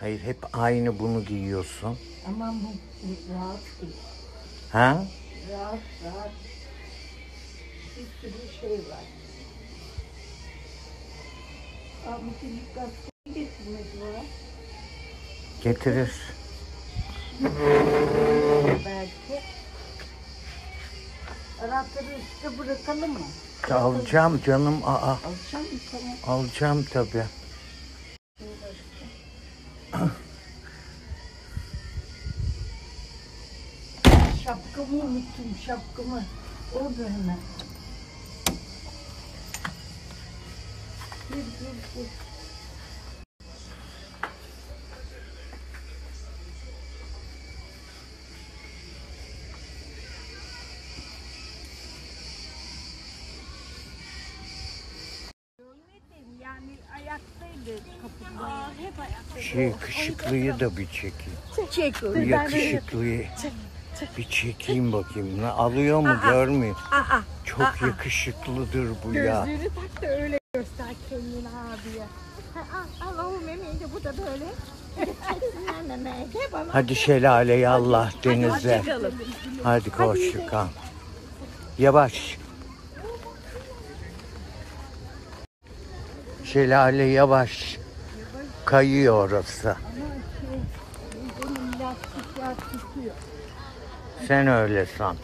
Hayır hep aynı bunu giyiyorsun. Aman bu, rahat değil. Ha? Rahat rahat. Bir sürü şey var. Abi dikkat getirmedi var. Getirir. Belki. Anahtarı üstte bırakalım mı? Alacağım canım. Aa, Alacağım mı tamam. alacağım tabii. Şapkamı unuttum şapkamı. Orada hemen. Dur dur dur. Yani ayaktaydı kapıda. Aa, hep ayakta. Şu yakışıklıyı da bir çekeyim. Çek yakışıklıyı bir çekeyim bakayım. Ne alıyor mu görmüyor. Aa, Çok yakışıklıdır bu ya. gözlüğünü tak da öyle göster kendini abiye. Ha, al, al oğlum emeği de bu da böyle. Çeksinler memeği de bana. Hadi şelaleyi Allah denize. Çıkalım. Hadi koş Yukan. Yavaş. Şelale yavaş. Kayıyor orası. Tutuyor. Sen öyle san.